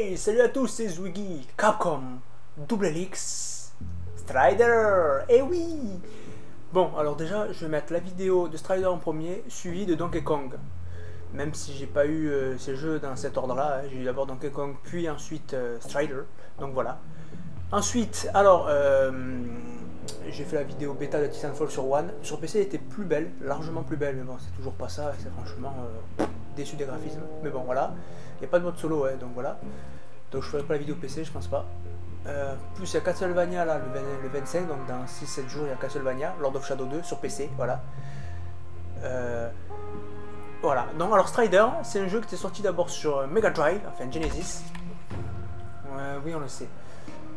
Hey, salut à tous, c'est Zwiggy, Capcom, Double X, Strider, eh oui Bon, alors déjà, je vais mettre la vidéo de Strider en premier, suivi de Donkey Kong. Même si j'ai pas eu euh, ces jeux dans cet ordre-là, hein. j'ai eu d'abord Donkey Kong, puis ensuite euh, Strider, donc voilà. Ensuite, alors, euh, j'ai fait la vidéo bêta de Titanfall sur One. Sur PC, elle était plus belle, largement plus belle, mais bon, c'est toujours pas ça, c'est franchement déçu des graphismes. Mais bon, voilà. Il n'y a pas de mode solo, ouais, donc voilà. Donc je ferai pas la vidéo PC, je pense pas. Euh, plus il y a Castlevania là, le, 25, donc dans 6-7 jours il y a Castlevania, Lord of Shadow 2 sur PC, voilà. Euh, voilà, donc alors Strider, c'est un jeu qui était sorti d'abord sur Mega Drive, enfin Genesis. oui, on le sait.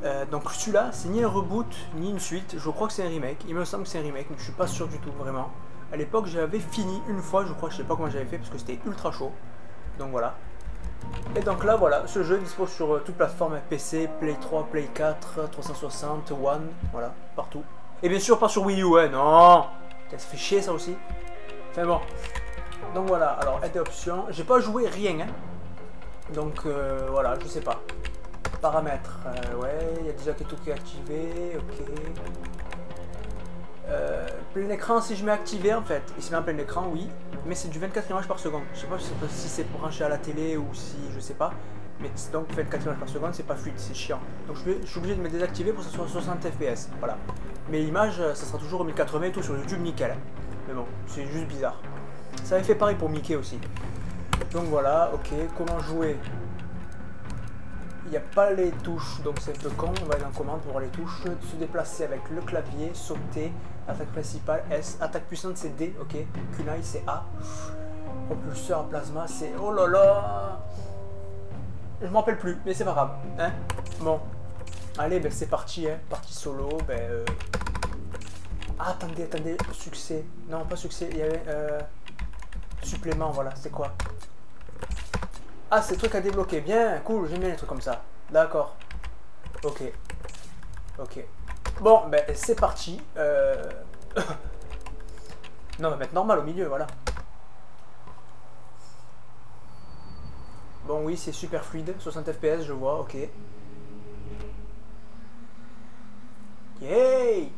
Euh, donc celui-là, c'est ni un reboot, ni une suite, je crois que c'est un remake. Il me semble que c'est un remake, mais je suis pas sûr du tout, vraiment. À l'époque, j'avais fini une fois, je crois, je sais pas comment j'avais fait, parce que c'était ultra chaud. Donc voilà. Et donc là, voilà, ce jeu dispose sur euh, toute plateforme PC, Play 3, Play 4, 360, One, voilà, partout. Et bien sûr, pas sur Wii U, hein, non Ça fait chier ça aussi. Enfin bon. Donc voilà, alors aide options. J'ai pas joué rien, hein. Donc euh, voilà, je sais pas. Paramètres, euh, ouais, il y a déjà tout qui est activé, ok. Plein écran, si je mets activé en fait, il se met en plein écran, oui, mais c'est du 24 images par seconde. Je sais pas si c'est branché à la télé ou si je sais pas, mais donc 24 images par seconde, c'est pas fluide, c'est chiant. Donc je, suis obligé de me désactiver pour que ça soit 60 fps, voilà. Mais l'image, ça sera toujours 1080 et tout sur YouTube, nickel. Mais bon, c'est juste bizarre. Ça avait fait pareil pour Mickey aussi. Donc voilà, ok, comment jouer? N'y a pas les touches, donc c'est un peu con. On va aller en commande pour les touches. Se déplacer avec le clavier, sauter, attaque principale S, attaque puissante c'est D, ok. Kunai c'est A. Propulseur plasma c'est. Oh là là Je m'en rappelle plus, mais c'est pas grave. Hein bon. Allez, ben c'est parti, hein. Partie solo, ben. Euh... Ah, attendez, attendez, succès. Non, pas succès, il y avait. Euh... Supplément, voilà, c'est quoi? Ah, c'est le truc à débloquer. Bien, cool, j'aime bien les trucs comme ça. D'accord. Ok. Ok. Bon, ben, c'est parti. Euh... non, on va mettre normal au milieu, voilà. Bon, oui, c'est super fluide. 60 FPS, je vois, ok. Yay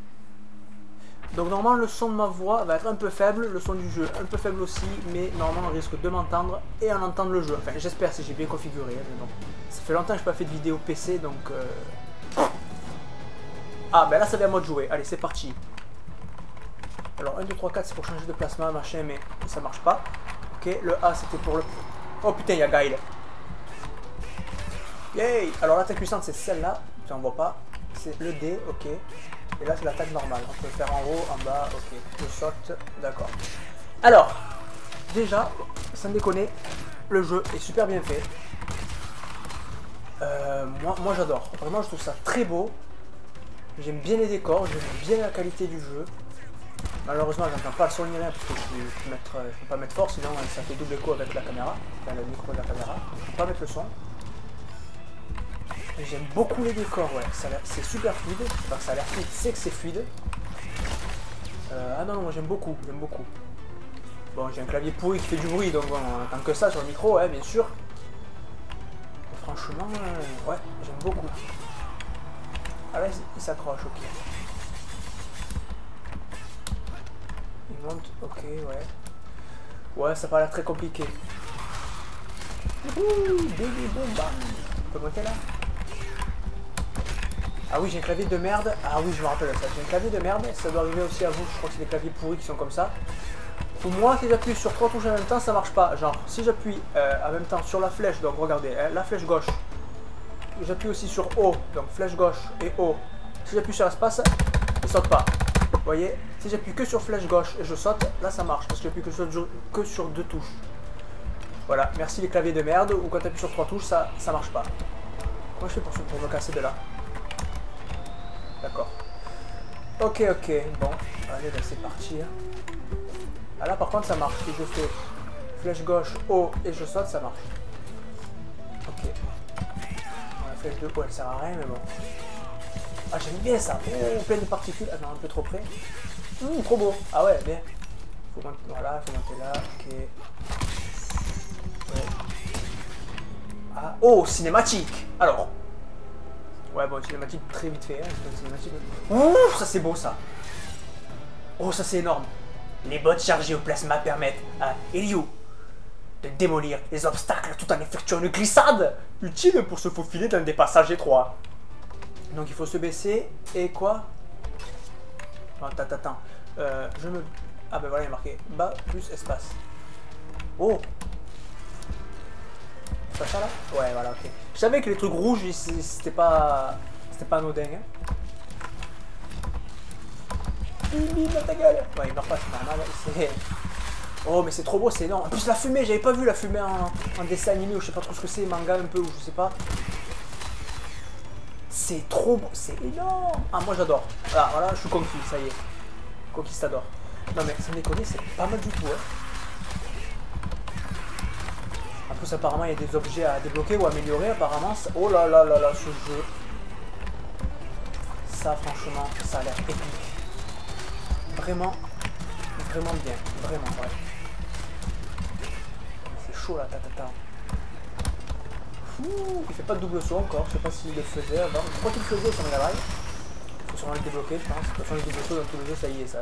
donc normalement le son de ma voix va être un peu faible, le son du jeu un peu faible aussi, mais normalement on risque de m'entendre et en entendre le jeu. Enfin j'espère si j'ai bien configuré, hein, mais bon. Ça fait longtemps que je n'ai pas fait de vidéo PC donc... Euh... Ah ben là ça vient à moi de jouer, allez c'est parti. Alors 1, 2, 3, 4 c'est pour changer de placement, machin, mais ça marche pas. Ok, le A c'était pour le... Oh putain, il y a Guile. Yay Alors l'attaque puissante c'est celle-là, tu vois pas. C'est le D, ok. Et là, c'est l'attaque normale. On peut faire en haut, en bas, ok. Je saute, d'accord. Alors, déjà, sans déconner, le jeu est super bien fait. Euh, moi, moi j'adore. Vraiment, je trouve ça très beau. J'aime bien les décors, j'aime bien la qualité du jeu. Malheureusement, je n'entends pas le son ni rien parce que je ne peux, pas mettre fort, sinon ça fait double écho avec la caméra, enfin, le micro de la caméra. Je ne peux pas mettre le son. J'aime beaucoup les décors, ouais. C'est super fluide. Enfin, ça a l'air fluide, c'est que c'est fluide. Euh, ah non, non, moi j'aime beaucoup, j'aime beaucoup. Bon, j'ai un clavier pourri qui fait du bruit, donc bon, tant que ça sur le micro, ouais, bien sûr. franchement, euh, ouais, j'aime beaucoup. Ah là, il s'accroche, ok. Il monte, ok, ouais. Ouais, ça paraît très compliqué. Ouh, baby bomba. On peut monter là? Ah oui, j'ai un clavier de merde. Ah oui, je me rappelle ça. J'ai un clavier de merde. Ça doit arriver aussi à vous. Je crois que c'est des claviers pourris qui sont comme ça. Pour moi, si j'appuie sur trois touches en même temps, ça marche pas. Genre, si j'appuie euh, en même temps sur la flèche, donc regardez, hein, la flèche gauche. J'appuie aussi sur O, donc flèche gauche et O. Si j'appuie sur l'espace, il saute pas. Vous voyez? Si j'appuie que sur flèche gauche et je saute, là ça marche. Parce que j'appuie que sur, deux touches. Voilà, merci les claviers de merde. Ou quand tu appuies sur trois touches, ça, ça marche pas. Comment je fais pour, pour me casser de là Ok, ok. Bon, allez, ben, c'est parti. Hein. Ah là, par contre, ça marche. Si je fais flèche gauche, haut et je saute, ça marche. Ok. la flèche de haut, elle sert à rien, mais bon. Ah, j'aime bien ça. Oh, de particules. Ah non, un peu trop près. Trop beau. Ah ouais, bien. Faut monter, voilà, faut monter là. Ok. Ah, oh, cinématique Alors. Ouais, bon, cinématique très vite fait. Hein, cinématique. Ouh, ça c'est beau ça. Oh, ça c'est énorme. Les bottes chargées au plasma permettent à Elio de démolir les obstacles tout en effectuant une glissade utile pour se faufiler dans des passages étroits. Donc il faut se baisser et quoi? Attends, attends, attends. Euh, je me... Ah ben voilà, il est marqué bas plus espace. Oh Ouais, voilà, ok. Je savais que les trucs rouges, c'était pas... C'était pas anodin, hein. Bim, ta gueule Ouais, il meurt pas, c'est normal, c'est... Oh, mais c'est trop beau, c'est énorme. En plus, la fumée, j'avais pas vu la fumée en, dessin animé ou je sais pas trop ce que c'est, manga un peu ou je sais pas. C'est trop beau, c'est énorme. Ah, moi j'adore. Voilà, voilà, je suis conquis, ça y est. Conquistador. Non, mais sans déconner, c'est pas mal du tout. Hein. Apparemment, il y a des objets à débloquer ou améliorer. Apparemment, oh là là là là, ce jeu. Ça, franchement, ça a l'air épique. Vraiment, vraiment bien. Vraiment, ouais chaud là, tata. Ouh, il fait pas de double saut encore, je sais pas s'il le faisait avant. Je crois qu'il le faisait sur Mega Il faut sûrement le débloquer, je pense. De toute façon, le double saut dans tous les jeux, ça y est, ça.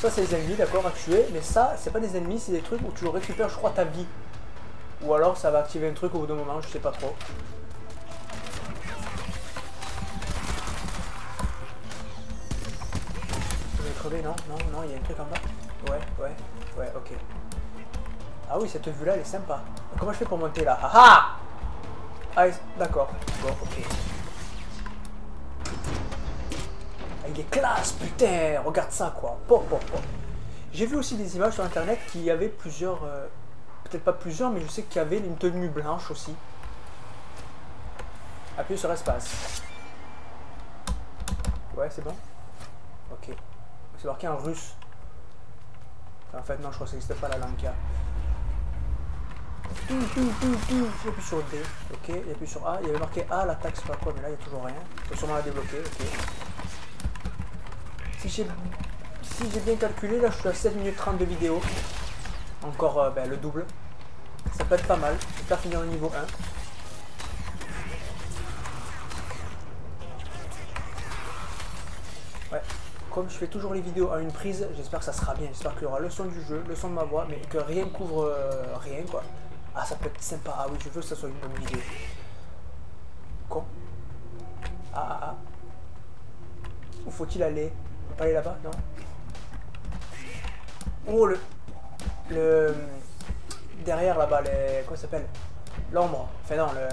Ça, c'est les ennemis, d'accord, à tuer. Mais ça, c'est pas des ennemis, c'est des trucs où tu récupères, je crois, ta vie. Ou alors, ça va activer un truc au bout d'un moment, je sais pas trop. non? Non, non, il y a un truc en bas. Ouais, ouais, ouais, ok. Ah oui, cette vue-là, elle est sympa. Comment je fais pour monter là? Ah ah, ah d'accord. Bon, ok. Classe, putain Regarde ça, quoi. J'ai vu aussi des images sur Internet qui y avait plusieurs... Euh, peut-être pas plusieurs, mais je sais qu'il y avait une tenue blanche aussi. Appuyez sur espace. Ouais, c'est bon Ok. C'est marqué en russe. En fait, non, je crois que ça n'existe pas la langue J'appuie sur D, ok, j'appuie sur A, il y avait marqué A, l'attaque, c'est pas quoi, mais là il n'y a toujours rien. Il faut sûrement la débloquer, ok. Si j'ai bien calculé, là je suis à 7 minutes 30 de vidéo. Encore euh, ben, le double. Ça peut être pas mal. J'espère finir au niveau 1. Ouais comme je fais toujours les vidéos à une prise, j'espère que ça sera bien. J'espère qu'il y aura le son du jeu, le son de ma voix, mais que rien couvre euh, rien, quoi. Ah, ça peut être sympa. Ah oui, je veux que ça soit une bonne vidéo. Con. Ah, ah, ah. Où faut-il aller? Aller là-bas Non Oh, le... Le... Derrière, là-bas, les... Ça s'appelle? L'ombre. Enfin, non, le...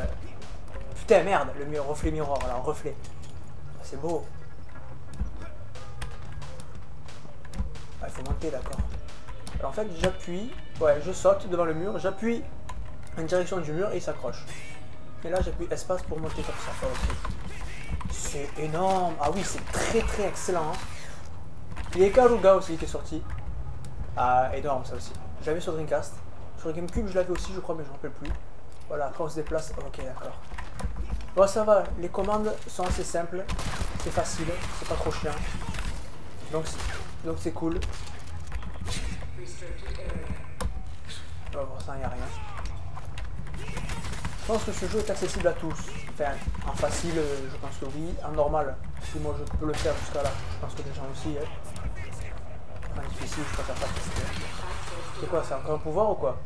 Putain, merde, le reflet miroir, alors, reflet. C'est beau. il faut monter, d'accord. Alors en fait, j'appuie, ouais, je saute devant le mur, j'appuie en direction du mur et il s'accroche. Et là, j'appuie espace pour monter comme ça. C'est énorme. Ah oui, c'est très très excellent. Hein. Il y a Karuga aussi qui est sorti. Ah, énorme ça aussi. J'avais sur Dreamcast. Sur Gamecube, je l'avais aussi, je crois, mais je ne me rappelle plus. Voilà, quand on se déplace. Ok, d'accord. Bon, ça va. Les commandes sont assez simples. C'est facile. C'est pas trop chiant. Donc, donc c'est cool. Oh, bon, ça, il a rien. Je pense que ce jeu est accessible à tous. Enfin, en facile, je pense que oui. En normal, si moi je peux le faire jusqu'à là, je pense que les gens aussi. Hein. Difficile, je préfère pas tester. C'est quoi, c'est encore un pouvoir ou quoi?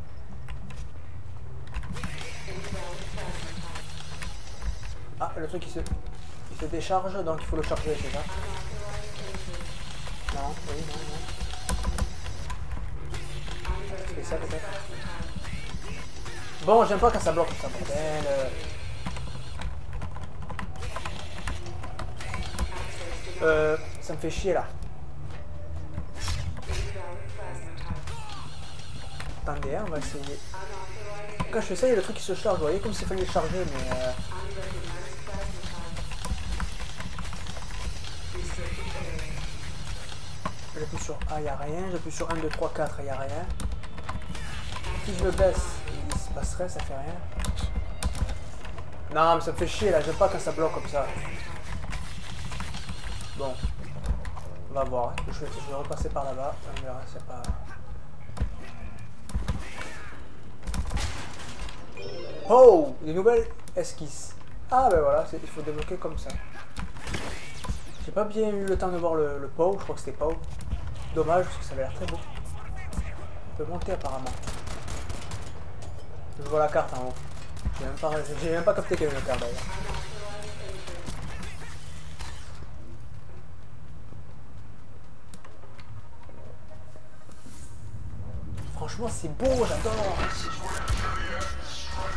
Ah, le truc il se, décharge, donc il faut le charger, c'est ça? Non, oui, non, non. C'est ça peut-être Bon, j'aime pas quand ça bloque ça, bordel. Euh, ça me fait chier là. Attendez, on va essayer. Quand je fais ça, il y a le truc qui se charge, vous voyez, comme s'il fallait le charger, mais... Euh... J'appuie sur A, il a rien. J'appuie sur 1, 2, 3, 4, il a rien. Si je le baisse, il se passerait, ça fait rien. Non, mais ça me fait chier là, j'aime pas quand ça bloque comme ça. Bon. On va voir. Je vais, je vais repasser par là-bas. On verra, c'est pas... Oh Des nouvelles esquisses. Ah ben voilà, il faut débloquer comme ça. J'ai pas bien eu le temps de voir le, le je crois que c'était POW. Dommage parce que ça avait l'air très beau. On peut monter apparemment. Je vois la carte en haut. J'ai même, pas, même pas capté qu'il y avait une carte. Franchement c'est beau, j'adore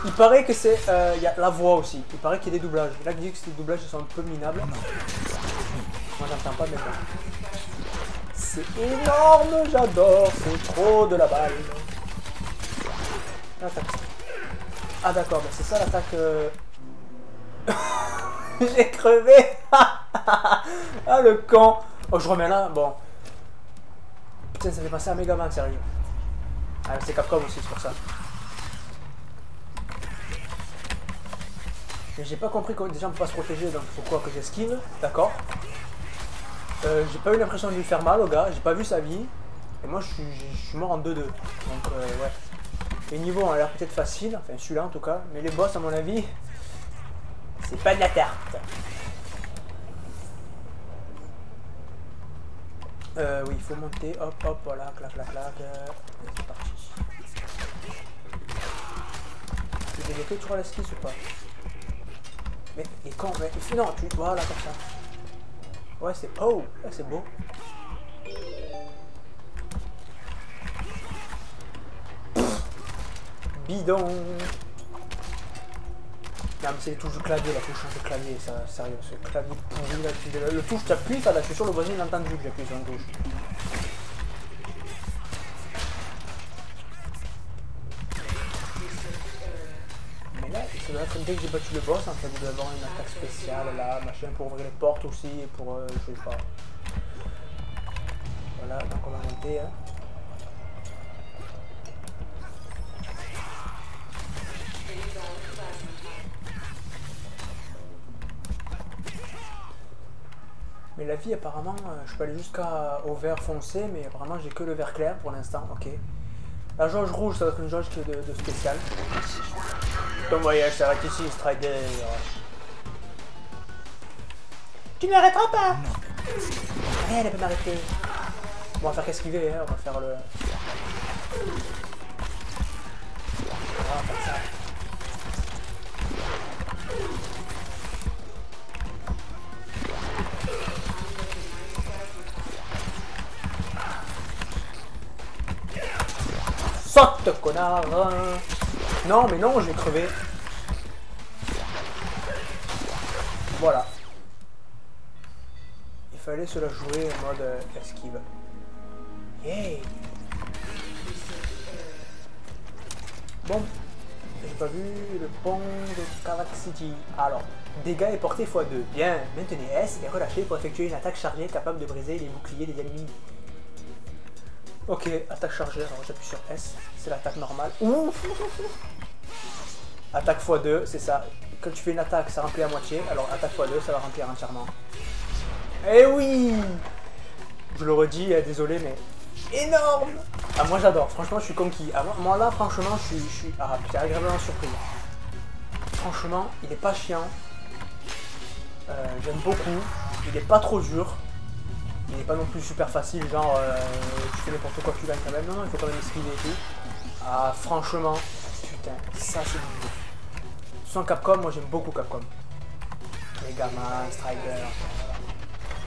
il paraît que c'est... Euh, il y a la voix aussi. Il paraît qu'il y a des doublages. Là, je dis que ces doublages sont un peu minables. Moi, j'entends pas, mais C'est énorme, j'adore. C'est trop de la balle. Ah, d'accord, c'est ça l'attaque... Euh. J'ai crevé Ah, le con Oh, je remets là, bon. Putain, ça fait passer à Megaman, sérieux. Ah, c'est Capcom aussi, c'est pour ça. J'ai pas compris comment déjà on peut pas se protéger, donc faut quoi que j'esquive, d'accord. Euh, j'ai pas eu l'impression de lui faire mal au gars, j'ai pas vu sa vie. Et moi je suis, mort en 2-2. Donc euh, ouais. Les niveaux ont l'air peut-être faciles, enfin celui-là en tout cas, mais les boss à mon avis, c'est pas de la tarte. Euh, oui, il faut monter, hop, hop, voilà, clac, clac, clac. Euh, c'est parti. J'ai débloqué toujours l'esquisse ou pas? Mais, et quand mais, Non, tu... Voilà, comme ça. Ouais, c'est... Oh Là, c'est beau. Bidon Non mais c'est les touches du clavier, la touche de clavier, ça, sérieux, ce clavier pourri là, le, touche t'appuies, là, je suis sûr le voisin il a entendu que j'appuie sur une touche. Dès que j'ai battu le boss, en fait, vous avoir une attaque spéciale là, machin, pour ouvrir les portes aussi, et pour, euh, je sais pas. Voilà, donc on va monter. Hein. Mais la vie, apparemment, euh, je peux aller jusqu'au vert foncé, mais vraiment, j'ai que le vert clair pour l'instant, ok. La jauge rouge, ça va être une jauge de, de spécial. Ton voyage s'arrête ici, Strider. Tu ne m'arrêteras pas Rien ne peut m'arrêter. Bon, on va faire qu'esquiver, hein. on va faire le... On va faire ça. Saute, connard Non, mais non, je vais crever. Voilà. Il fallait se la jouer en mode euh, esquive. Yay Bon, j'ai pas vu le pont de Kavak City. Alors, dégâts et portée x2. Bien, maintenez S et relâchez pour effectuer une attaque chargée capable de briser les boucliers des ennemis. Ok, attaque chargée, alors j'appuie sur S, c'est l'attaque normale. Ouf Attaque x2, c'est ça. Quand tu fais une attaque, ça remplit à moitié, alors attaque x2, ça va remplir entièrement. Eh oui Je le redis, eh, désolé, mais énorme Ah, moi j'adore, franchement, je suis conquis. Ah, moi là, franchement, je suis, je suis ah, agréablement surpris. Franchement, il est pas chiant. Euh, j'aime beaucoup. Il est pas trop dur il n'est pas non plus super facile, genre euh, tu fais n'importe quoi, tu gagnes quand même. Non, il faut quand même esquiver et tout. Ah, franchement, putain, ça c'est du jeu. Sans Capcom, moi j'aime beaucoup Capcom. Megaman, Strider,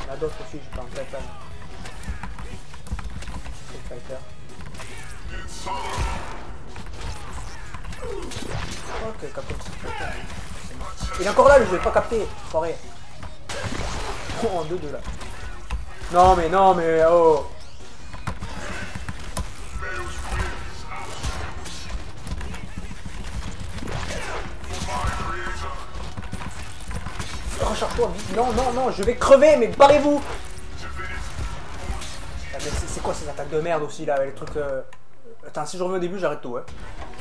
Il y en a d'autres aussi, en tête. Hein. Street Fighter. Ok, Capcom Street Fighter. Il est encore là, je vais pas capter, forêt. Oh, en 2-2 là. Non mais non mais oh. Recharge-toi vite Non non non je vais crever mais barrez-vous. Ah, C'est quoi ces attaques de merde aussi là les trucs euh... Attends si je reviens au début j'arrête tout hein.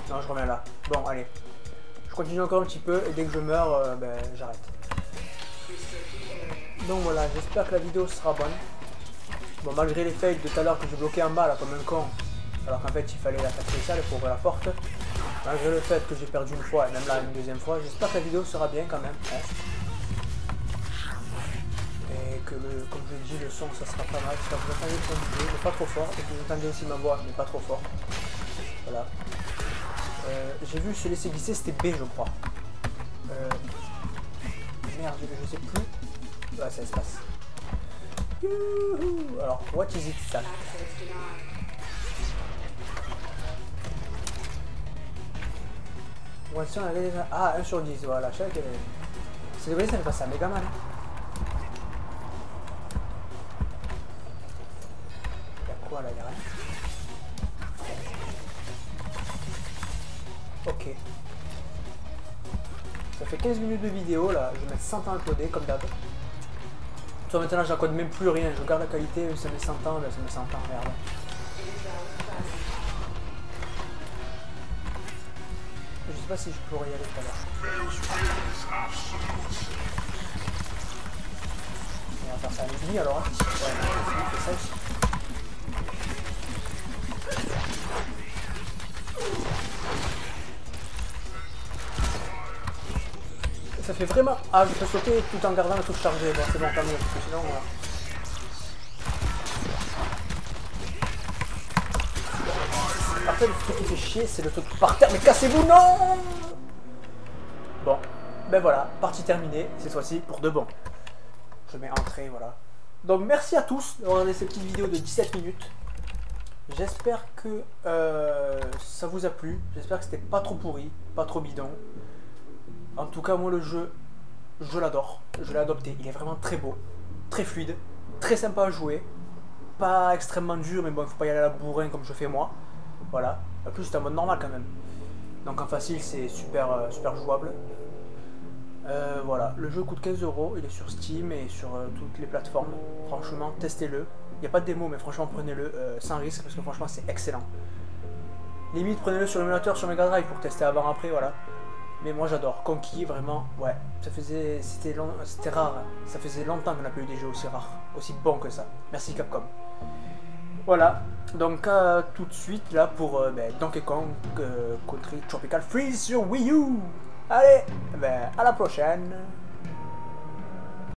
Non je reviens là. Bon allez. Je continue encore un petit peu et dès que je meurs euh, ben j'arrête. Donc voilà, j'espère que la vidéo sera bonne. Bon, malgré les fails de tout à l'heure que j'ai bloqué en bas, là, comme un con, alors qu'en fait, il fallait la faire spéciale pour ouvrir la porte, malgré le fait que j'ai perdu une fois, et même là, une deuxième fois, j'espère que la vidéo sera bien quand même. Hein. Et que, le, comme je dit, le son, ça sera pas mal. J'espère que vous entendez le son vidéo, mais pas trop fort, et que vous entendez aussi ma voix, mais pas trop fort. Voilà. Euh, j'ai vu se laisser glisser, c'était B, je crois. Euh, merde, je sais plus. Ouais, ça se passe. Alors, what is it ça Ah, 1 sur 10, voilà, je sais qu'elle est... C'est ça fait passer à méga mal. Y'a quoi là, y'a rien Ok. Ça fait 15 minutes de vidéo là, je vais mettre 100 ans à coder comme d'hab. Toi maintenant j'encode même plus rien, je garde la qualité, ça met 100 ans, là ça met 100 ans, merde. Je sais pas si je pourrais y aller tout à l'heure. On va faire ça à alors. Hein. Ouais, on fait ça fait vraiment... Ah, je peux sauter tout en gardant la touche chargée. Bon, c'est bon, tant mieux, parce que sinon... Après, le truc qui fait chier, c'est le truc par terre. Mais cassez-vous, non Bon, ben voilà, partie terminée, cette fois-ci, pour de bon. Je mets entrée, voilà. Donc, merci à tous d'avoir regardé cette petite vidéo de 17 minutes. J'espère que euh, ça vous a plu. J'espère que c'était pas trop pourri, pas trop bidon. En tout cas, moi, le jeu, je l'adore. Je l'ai adopté. Il est vraiment très beau, très fluide, très sympa à jouer. Pas extrêmement dur, mais bon, il faut pas y aller à la bourrin comme je fais moi. Voilà. En plus, c'est un mode normal quand même. Donc en facile, c'est super, euh, super jouable. Euh, voilà, le jeu coûte 15 euros, il est sur Steam et sur euh, toutes les plateformes. Franchement, testez-le. Il n'y a pas de démo, mais franchement, prenez-le sans risque parce que franchement, c'est excellent. Limite, prenez-le sur l'émulateur sur Mega Drive pour tester avant-après, voilà. Mais moi j'adore. Conquis, vraiment, ouais. Ça faisait. C'était c'était rare. Ça faisait longtemps qu'on n'a pas eu des jeux aussi rares, aussi bons que ça. Merci Capcom. Voilà. Donc euh, tout de suite là pour euh, ben, Donkey Kong euh, Country Tropical Freeze sur Wii U. Allez, ben, à la prochaine.